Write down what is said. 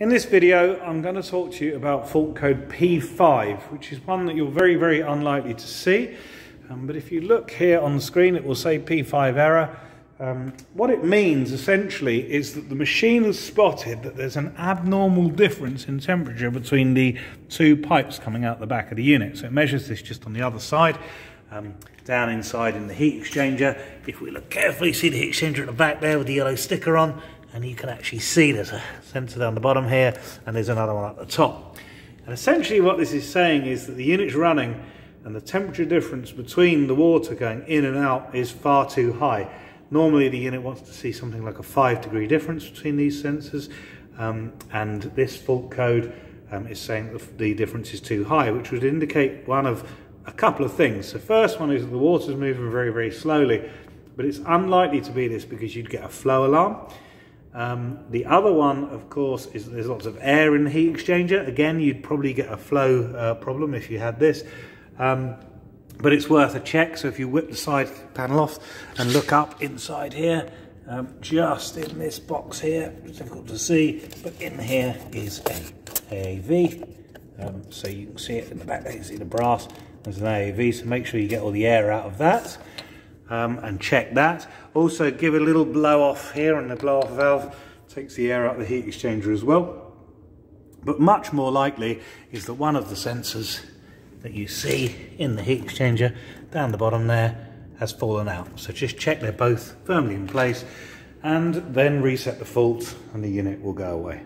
In this video, I'm going to talk to you about fault code P5, which is one that you're very, very unlikely to see. Um, but if you look here on the screen, it will say P5 error. Um, what it means essentially is that the machine has spotted that there's an abnormal difference in temperature between the two pipes coming out the back of the unit. So it measures this just on the other side, um, down inside in the heat exchanger. If we look carefully, see the heat exchanger at the back there with the yellow sticker on, and you can actually see there's a sensor down the bottom here and there's another one at the top. And essentially what this is saying is that the unit's running and the temperature difference between the water going in and out is far too high. Normally the unit wants to see something like a five degree difference between these sensors um, and this fault code um, is saying that the difference is too high, which would indicate one of a couple of things. The first one is that the water's moving very, very slowly, but it's unlikely to be this because you'd get a flow alarm. Um, the other one, of course, is there's lots of air in the heat exchanger. Again, you'd probably get a flow uh, problem if you had this. Um, but it's worth a check. So if you whip the side panel off and look up inside here, um, just in this box here, it's difficult to see, but in here is a AAV. Um, so you can see it in the back there, you see the brass, there's an AAV, so make sure you get all the air out of that um, and check that. Also give a little blow off here on the blow off valve, takes the air out of the heat exchanger as well. But much more likely is that one of the sensors that you see in the heat exchanger down the bottom there has fallen out. So just check they're both firmly in place and then reset the fault and the unit will go away.